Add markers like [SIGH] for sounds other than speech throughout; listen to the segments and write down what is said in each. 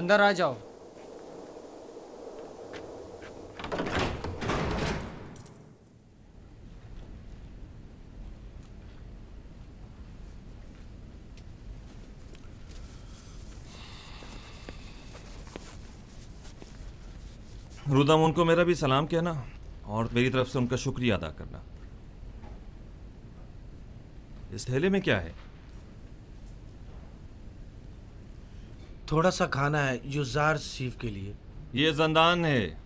अंदर आ जाओ। रुदम, उनको मेरा भी सलाम कहना और मेरी तरफ़ से उनका शुक्रिया अदा करना। इस थैले में क्या है? थोड़ा सा खाना है, युजार सीफ के लिए। ये जंदान है।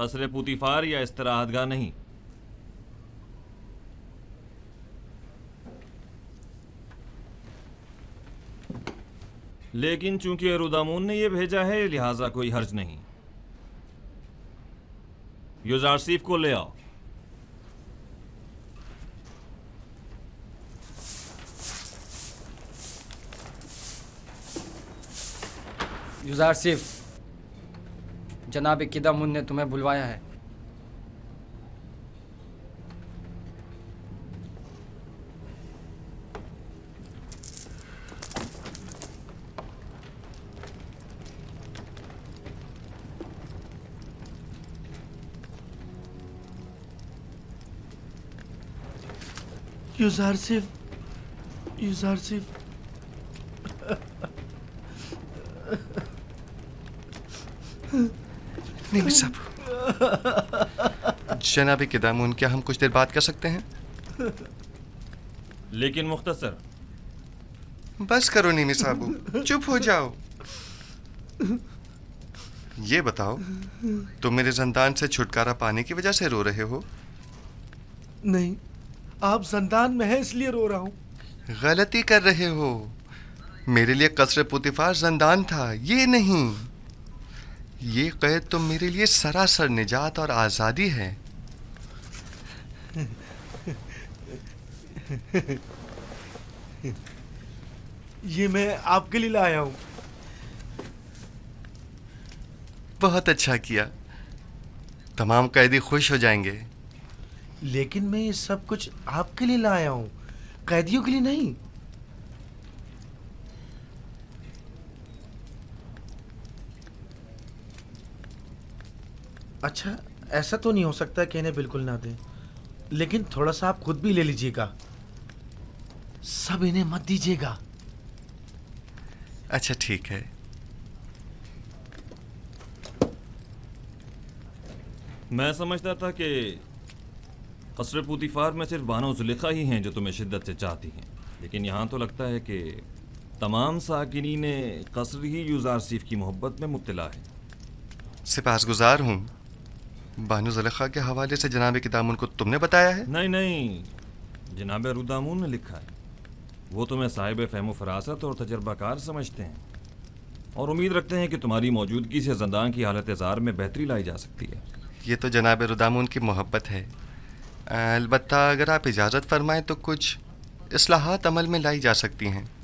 कसर पुतिफार या इस इस्तराहतगाह नहीं। लेकिन चूँकि रुदामून ने यह भेजा है, लिहाजा कोई हर्ज नहीं। युजारसीफ को ले आओ। युजार सिर्फ़ जनाब किदामुन ने तुम्हें बुलवाया है। युजार सिर्फ़ नहीं साहब जनाब किदामुन क्या हम कुछ देर बात कर सकते हैं? लेकिन मुख्तसर। बस करो नीमी साहब चुप हो जाओ। ये बताओ तुम मेरे जंदान से छुटकारा पाने की वजह से रो रहे हो? नहीं आप जंदान में हैं इसलिए रो रहा हूँ। गलती कर रहे हो। मेरे लिए कसर पुतिफार जंदान था ये नहीं। ये कैद तो मेरे लिए सरासर निजात और आज़ादी है। ये मैं आपके लिए लाया हूँ। बहुत अच्छा किया। तमाम कैदी खुश हो जाएँगे। लेकिन मैं ये सब कुछ आपके लिए लाया हूँ। कैदियों के लिए नहीं। अच्छा ऐसा तो नहीं हो सकता कि इन्हें बिल्कुल ना दें। लेकिन थोड़ा सा आप खुद भी ले लीजिएगा। सब इन्हें मत दीजिएगा। अच्छा ठीक है। मैं समझता था कि कसर पुतिफार में सिर्फ़ बानो जुलेखा ही हैं जो तुम्हें शिद्दत से चाहती हैं। लेकिन यहाँ तो लगता है कि तमाम साकिनी ने कसर ही युजार सीफ की मोहब्बत में मुब्तला है। सिपासगुजार हूँ। बानो जलखा के हवाले से जनाब कितामुन को तुमने बताया है? नहीं नहीं। जनाब रुदामून ने लिखा है। वो तुम्हें साहिब फ़हम फरासत और तजर्बाकार समझते हैं और उम्मीद रखते हैं कि तुम्हारी मौजूदगी से जंदान की हालत जार में बेहतरी लाई जा सकती है। ये तो जनाब रुदामून की मोहब्बत है। अलबत्ता अगर आप इजाज़त फरमाएँ तो कुछ असलाहत अमल में लाई जा सकती हैं।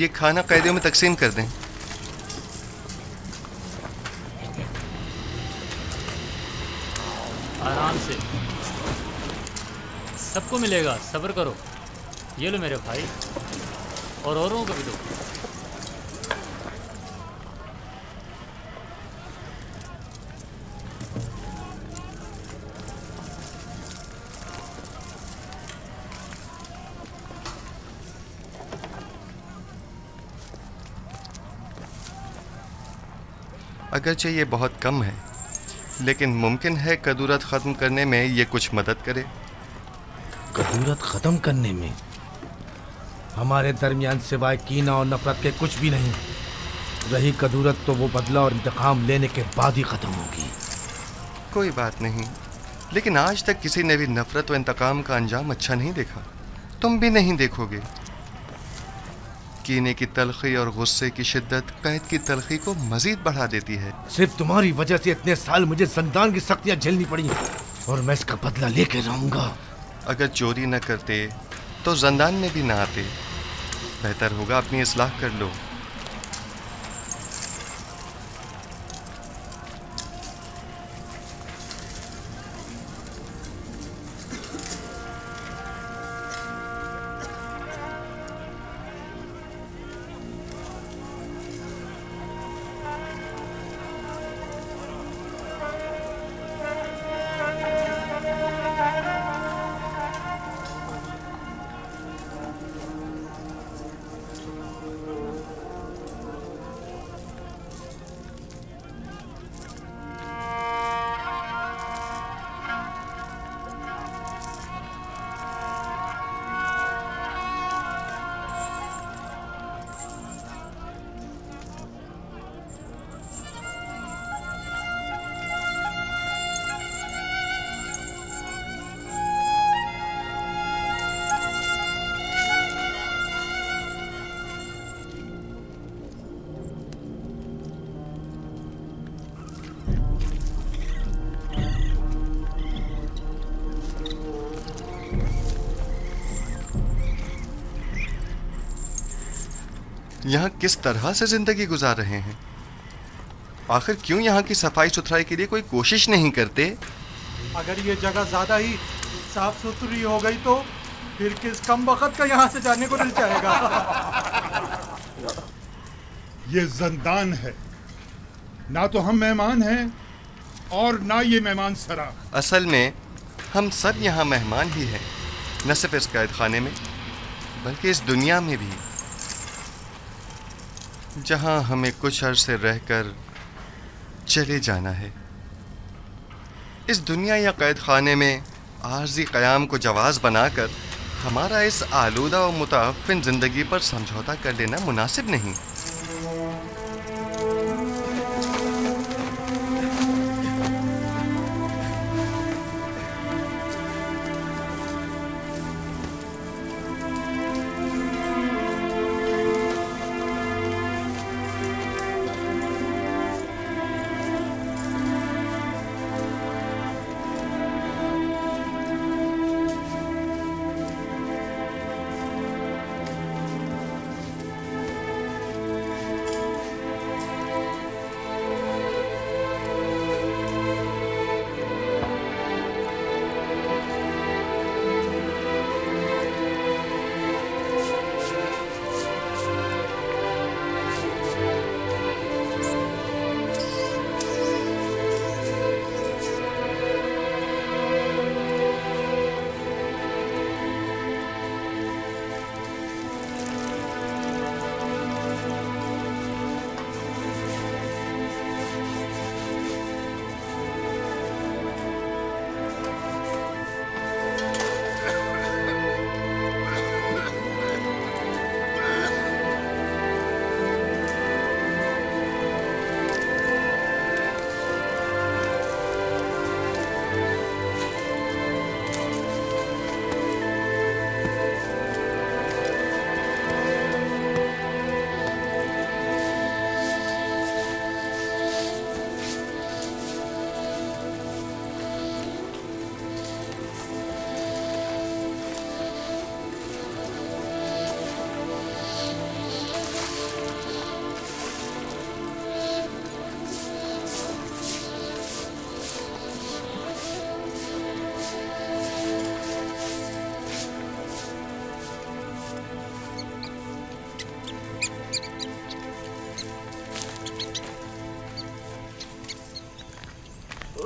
ये खाना कैदियों में तकसीम कर दें। आराम से। सबको मिलेगा, सब्र करो। ये लो मेरे भाई, और औरों को भी दो। अगरचे ये बहुत कम है लेकिन मुमकिन है कदूरत ख़त्म करने में ये कुछ मदद करे। कदूरत ख़त्म करने में? हमारे दरमियान सिवाय कीना और नफरत के कुछ भी नहीं। रही कदूरत तो वो बदला और इंतकाम लेने के बाद ही ख़त्म होगी। कोई बात नहीं लेकिन आज तक किसी ने भी नफरत व इंतकाम का अंजाम अच्छा नहीं देखा। तुम भी नहीं देखोगे। कीने की तलखी और गुस्से की शिद्दत कैद की तलखी को मजीद बढ़ा देती है। सिर्फ़ तुम्हारी वजह से इतने साल मुझे जंदान की सख्तियाँ झेलनी पड़ी और मैं इसका बदला लेके रहूँगा अगर चोरी न करते तो जंदान में भी ना आते। बेहतर होगा अपनी इसलाह कर लो। यहाँ किस तरह से ज़िंदगी गुजार रहे हैं? आखिर क्यों यहाँ की सफ़ाई सुथराई के लिए कोई कोशिश नहीं करते? अगर ये जगह ज़्यादा ही साफ़ सुथरी हो गई तो फिर किस कम वक्त का यहाँ से जाने को दिल चाहेगा? [LAUGHS] ये जंदान है। ना तो हम मेहमान हैं और ना ये मेहमान सरा असल में हम सब यहाँ मेहमान ही हैं न सिर्फ़ इस कैद खाने में बल्कि इस दुनिया में भी। जहाँ हमें कुछ अरसे रहकर चले जाना है। इस दुनिया या कैद खाने में आर्जी क़याम को जवाज़ बनाकर हमारा इस आलूदा और मुताफिन ज़िंदगी पर समझौता कर लेना मुनासिब नहीं।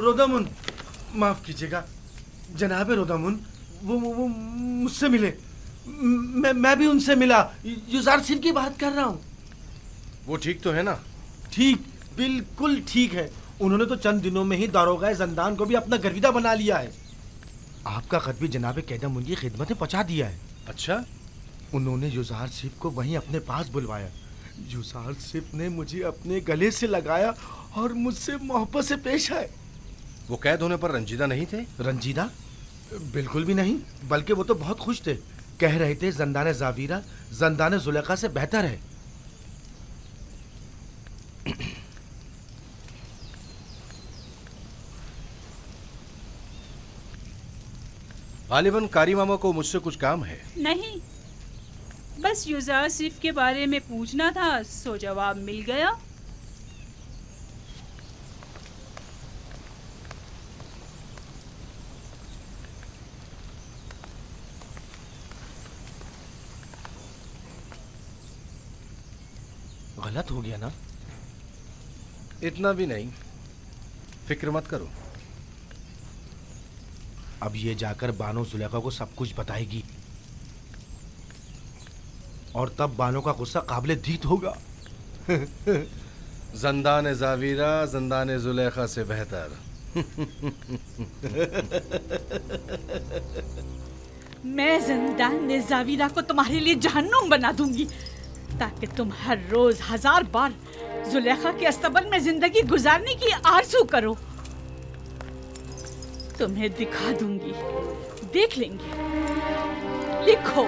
रोदामुन माफ़ कीजिएगा। जनाब रोदामुन वो वो, मुझसे मिले। मैं मैं भी उनसे मिला। युजार सिंह की बात कर रहा हूँ। वो ठीक तो है ना? ठीक बिल्कुल ठीक है। उन्होंने तो चंद दिनों में ही दारोगा जंदान को भी अपना गर्विदा बना लिया है। आपका खत भी जनाब कैदम उनकी खिदमत में पहुँचा दिया है। अच्छा। उन्होंने युजार सिफ को वहीं अपने पास बुलवाया। युजार सिफ ने मुझे अपने गले से लगाया और मुझसे मोहब्बत से पेश आए। वो कैद होने पर रंजीदा नहीं थे? रंजीदा? बिल्कुल भी नहीं बल्कि वो तो बहुत खुश थे। कह रहे थे जंदान जावीरा जंदान जुलेखा से बेहतर है। गालिबन कारी मामा को मुझसे कुछ काम है। नहीं बस युजार सिर्फ़ के बारे में पूछना था सो जवाब मिल गया। गलत हो गया ना? इतना भी नहीं। फ़िक्र मत करो। अब ये जाकर बानो जुलेखा को सब कुछ बताएगी। और तब बानो का गुस्सा काबिल दीत होगा। [LAUGHS] जंदान जावीरा जंदान जुलेखा से बेहतर। [LAUGHS] मैं जिंदान जावीरा को तुम्हारे लिए जहन्नुम बना दूँगी। ताकि तुम हर रोज हज़ार बार जुलेखा के अस्तबल में ज़िंदगी गुजारने की आरज़ू करो। तुम्हें दिखा दूँगी देख लेंगे। लिखो।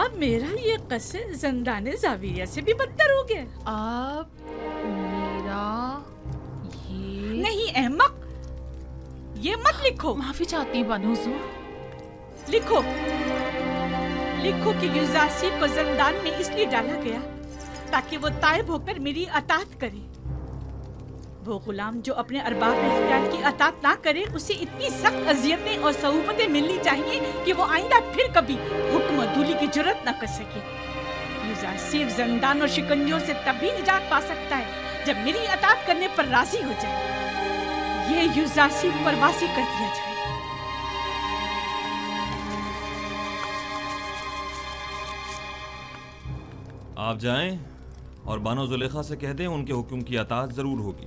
अब मेरा ये कसे जिंदान जाविया से भी बदतर हो गया। अब मेरा ये नहीं अहमक ये मत लिखो। माफ़ी चाहती हूँ बानो हुजूर लिखो। लिखो कि युजासिब को जिंदान में इसलिए डाला गया ताकि वो तायब होकर मेरी अतात करे। वो गुलाम जो अपने अरबाब इख्तियार की अतात ना करे, उसे इतनी सख्त अजियतें और सहूमतें मिलनी चाहिए कि वो आइंदा फिर कभी हुक्म दूली की ज़रूरत न कर सके। युजासिब जिंदान और शिकंजों से तभी निजात पा सकता है जब मेरी अतात करने पर राज़ी हो जाए। ये युजासिब पर वासी कर दिया जाए। आप जाएँ और बानो जुलेखा से कह दें उनके हुक्म की अतात ज़रूर होगी।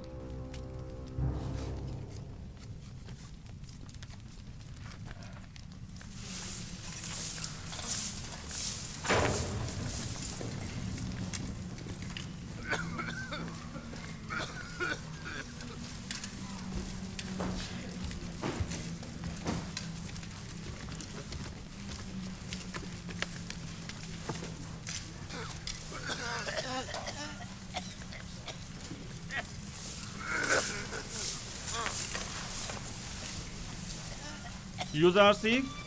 युजारसिफ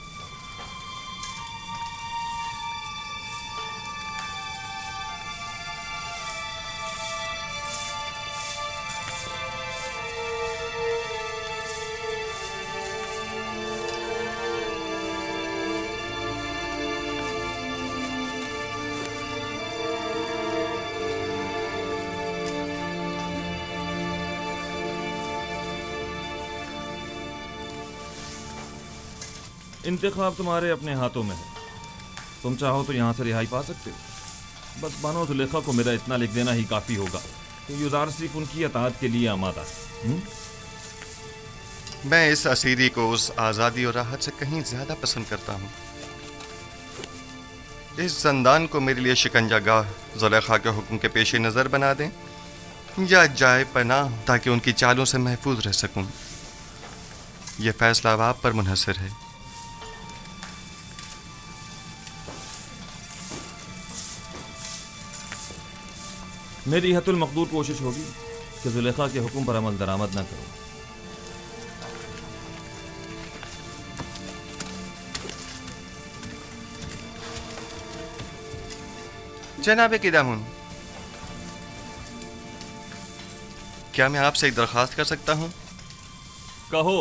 इंतखाब तुम्हारे अपने हाथों में है। तुम चाहो तो यहाँ से रिहाई पा सकते हो। बस बानो जुलेखा को मेरा इतना लिख देना ही काफ़ी होगा कि युजार सिर्फ़ उनकी अतात के लिए आमादा है। मैं इस असीरी को उस आज़ादी और राहत से कहीं ज़्यादा पसंद करता हूँ। इस जंदान को मेरे लिए शिकंजा गाह जुलेखा के हुक्म के पेश नज़र बना दें, या जाए पनाह, ताकि उनकी चालों से महफूज रह सकूँ। यह फैसला अब आप पर मुनहसर है। मेरी हतुल मकदूर कोशिश होगी कि जुलेखा के हुक्म पर अमल दरामद न करूँ। जनाब किदामुन क्या मैं आपसे एक दरख्वास्त कर सकता हूँ? कहो।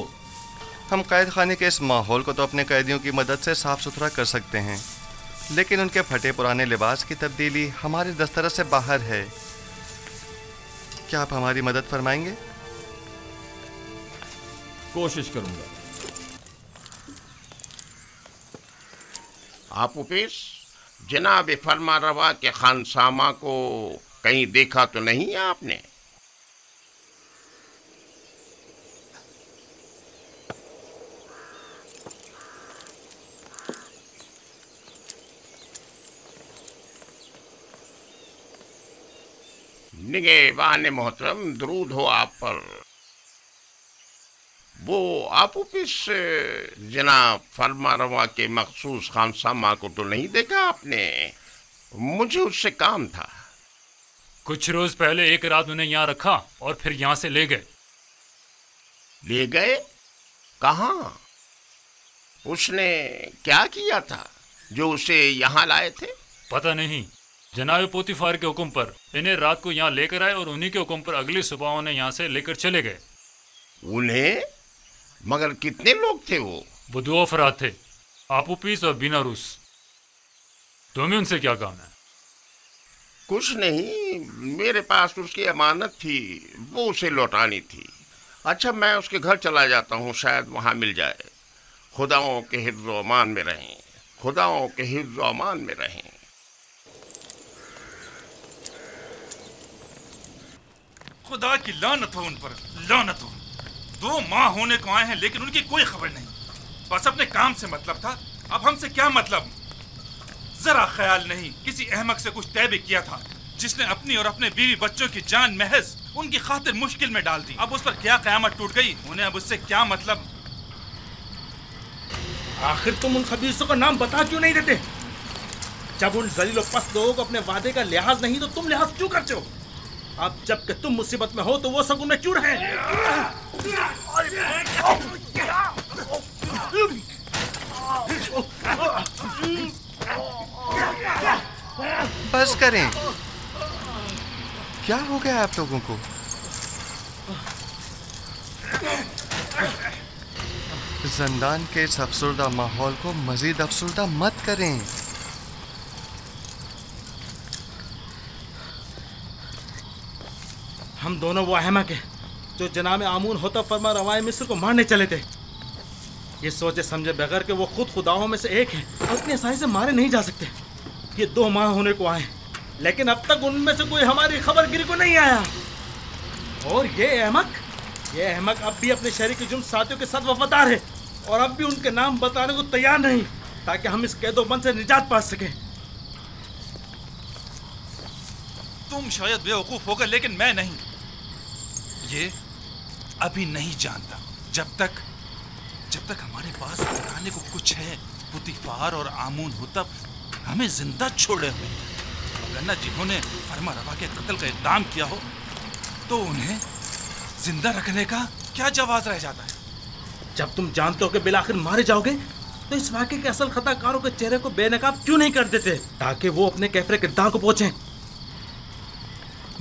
हम कैद खाने के इस माहौल को तो अपने कैदियों की मदद से साफ़ सुथरा कर सकते हैं लेकिन उनके फटे पुराने लिबास की तब्दीली हमारे दस्तरस से बाहर है। क्या आप हमारी मदद फरमाएँगे? कोशिश करूँगा। आप उपेश जनाब फरमा रवा के खानसामा को कहीं देखा तो नहीं है आपने? निगेबान मोहतरम दरूद हो आप पर। वो आप ऑफ़िस जनाब फरमा रवा के मखसूस खानसामा को तो नहीं देखा आपने? मुझे उससे काम था। कुछ रोज पहले एक रात उन्हें यहाँ रखा और फिर यहाँ से ले गए। ले गए? कहा? उसने क्या किया था जो उसे यहाँ लाए थे? पता नहीं। जनाब पोतीफार के हुक्म पर। इन्हें रात को यहाँ लेकर आए और उन्हीं के हुक्म पर अगली सुबह उन्हें यहाँ से लेकर चले गए। उन्हें? मगर कितने लोग थे वो? वो दो अफराद थे आपू पीस और बिना रूस तुम्हें उनसे क्या काम है? कुछ नहीं मेरे पास उसकी अमानत थी वो उसे लौटानी थी। अच्छा मैं उसके घर चला जाता हूँ शायद वहाँ मिल जाए। खुदाओं के हिफ्ज अमान में रहें खुदाओं के हिफ्ज अमान में रहें। खुदा की लानत हो उन पर, लानत हो। दो माह होने को आए हैं, लेकिन उनकी कोई खबर नहीं। बस अपने काम से मतलब था। अब हमसे क्या मतलब? जरा ख्याल नहीं, किसी अहमक से कुछ तय भी किया था, जिसने अपनी और अपने बीवी बच्चों की जान, महज उनकी खातिर मुश्किल में डाल दी। अब उस पर क्या कयामत टूट गई? उन्हें अब उससे क्या मतलब? आखिर तुम उन खबीसों का नाम बता क्यों नहीं देते? जब उन जलील पस्त लोगों को अपने वादे का लिहाज नहीं तो तुम लिहाज क्यों करते हो? अब जब कि तुम मुसीबत में हो तो वो सब उनमें क्यों रहे? बस करें। क्या हो गया आप लोगों को? जंदान के इस अफसरदा माहौल को मजीद अफसरदा मत करें। हम दोनों वो अहमक हैं जो जनाब आमून होता फरमा रवाए मिस्र को मारने चले थे। ये सोचे समझे बगैर कि वो खुद खुदाओं में से एक हैं और इतनी आसानी से मारे नहीं जा सकते। ये दो माह होने को आए, लेकिन अब तक उनमें से कोई हमारी खबर गिरी को नहीं आया। और ये अहमक ये अहमक अब भी अपने शहरी के जुर्म साथियों के साथ वफादार है, और अब भी उनके नाम बताने को तैयार नहीं, ताकि हम इस कैदोबंद से निजात पा सकें। तुम शायद बेवकूफ़ होगा लेकिन मैं नहीं। ये अभी नहीं जानता। जब तक जब तक हमारे पास बताने को कुछ है, पुतिफार और आमून हुतब हमें ज़िंदा छोड़े हुए वरना जिन्होंने फरमा रवा के कत्ल का इकदाम किया हो तो उन्हें ज़िंदा रखने का क्या जवाब रह जाता है? जब तुम जानते हो कि बिलाखिर मारे जाओगे तो इस वाक्य के असल खताकारों के चेहरे को बेनकाब क्यों नहीं कर देते, ताकि वो अपने कैफरे किरदार को पहुँचे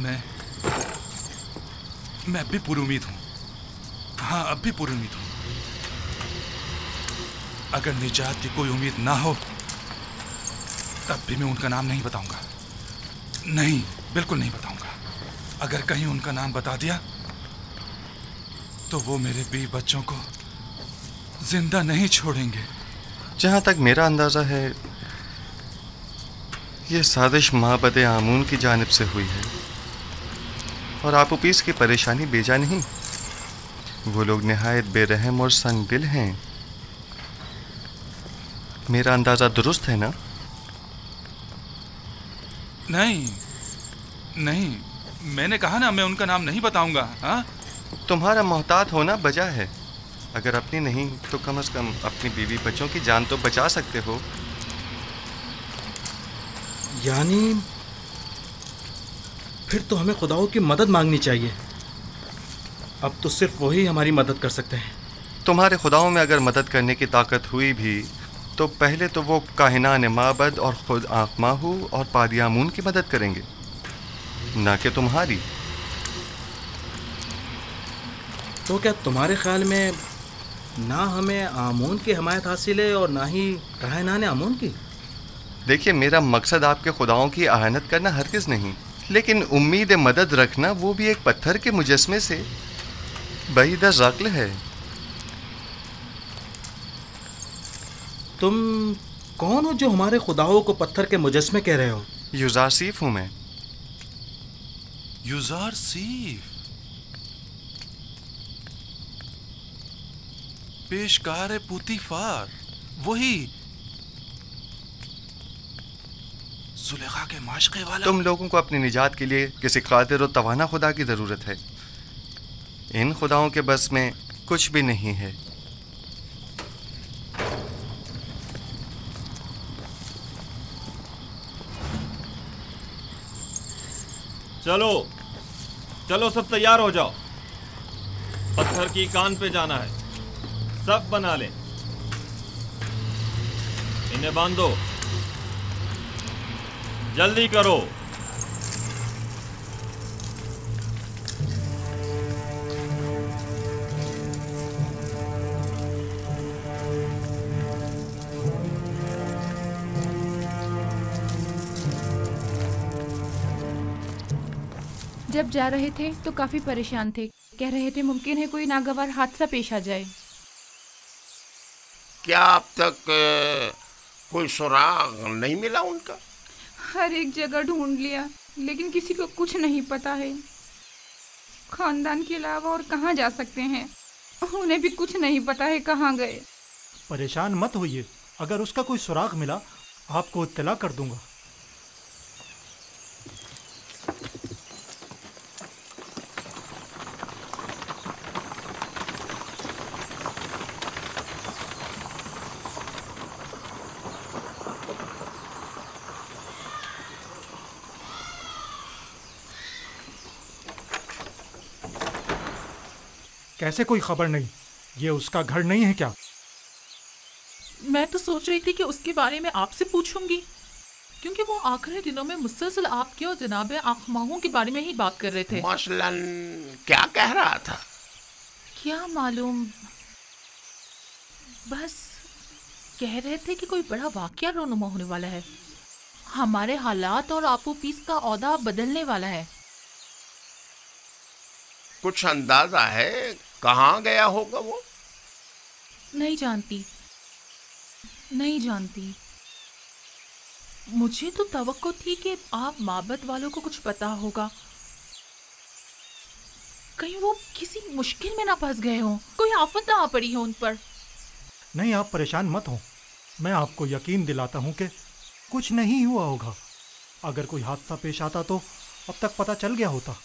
मैं मैं अब भी पूरी उम्मीद हूँ। हाँ अब भी पूरी उम्मीद हूँ। अगर निजात की कोई उम्मीद ना हो, तब भी मैं उनका नाम नहीं बताऊँगा। नहीं, बिल्कुल नहीं बताऊँगा। अगर कहीं उनका नाम बता दिया तो वो मेरे बीवी बच्चों को ज़िंदा नहीं छोड़ेंगे। जहाँ तक मेरा अंदाज़ा है, ये साजिश माबद आमून की जानब से हुई है। और आप उपीस की परेशानी बेजा नहीं। वो लोग नहायत बेरहम और संग दिल हैं। मेरा अंदाज़ा दुरुस्त है ना? नहीं नहीं मैंने कहा ना मैं उनका नाम नहीं बताऊँगा हाँ? तुम्हारा मोहतात होना बजा है। अगर अपनी नहीं तो कम से कम अपनी बीवी बच्चों की जान तो बचा सकते हो। यानी फिर तो हमें खुदाओं की मदद मांगनी चाहिए। अब तो सिर्फ़ वही हमारी मदद कर सकते हैं। तुम्हारे खुदाओं में अगर मदद करने की ताकत हुई भी तो पहले तो वो काहिनान माबद और खुद आखमाहू और पादियामून की मदद करेंगे ना कि तुम्हारी। तो क्या तुम्हारे ख्याल में ना हमें आमून की हमायत हासिल है और ना ही काहिनान आमून की? देखिए मेरा मकसद आपके खुदाओं की आहानत करना हरगिज़ नहीं। लेकिन उम्मीद मदद रखना वो भी एक पत्थर के मुजस्मे से। बहीदा ज़ाकल है। तुम कौन हो जो हमारे खुदाओं को पत्थर के मुजस्मे कह रहे हो? युजारसीफ हूँ मैं। युजार सीफ पेशकार पुतीफार। वही जुलेखा के माशके वाला। तुम लोगों को अपनी निजात के लिए किसी कादिर और तवाना खुदा की ज़रूरत है। इन खुदाओं के बस में कुछ भी नहीं है। चलो चलो सब तैयार हो जाओ। पत्थर की कान पे जाना है। सब बना ले। इन्हें बांधो। जल्दी करो। जब जा रहे थे तो काफ़ी परेशान थे। कह रहे थे मुमकिन है कोई नागवार हादसा पेश आ जाए। क्या अब तक कोई सुराग नहीं मिला उनका? हर एक जगह ढूंढ लिया, लेकिन किसी को कुछ नहीं पता है। खानदान के अलावा और कहाँ जा सकते हैं? उन्हें भी कुछ नहीं पता है कहाँ गए। परेशान मत होइए। अगर उसका कोई सुराग मिला, आपको इतला कर दूँगा। कैसे कोई खबर नहीं? ये उसका घर नहीं है क्या? मैं तो सोच रही थी कि उसके बारे में आपसे पूछूँगी। क्योंकि वो आखिरी दिनों में मुसलसल आपके और जनाब आखमाहों के बारे में ही बात कर रहे थे। मसलन क्या कह रहा था? क्या मालूम? बस कह रहे थे कि कोई बड़ा वाकया रोनुमा होने वाला है। हमारे हालात और आपो पीस का औदा बदलने वाला है। कुछ अंदाज़ा है कहाँ गया होगा वो? नहीं जानती। नहीं जानती। मुझे तो तवक्को थी कि आप माबद वालों को कुछ पता होगा। कहीं वो किसी मुश्किल में ना फंस गए हो। कोई आफत ना आ पड़ी हो उन पर। नहीं आप परेशान मत हो। मैं आपको यकीन दिलाता हूँ कि कुछ नहीं हुआ होगा। अगर कोई हादसा पेश आता तो अब तक पता चल गया होता।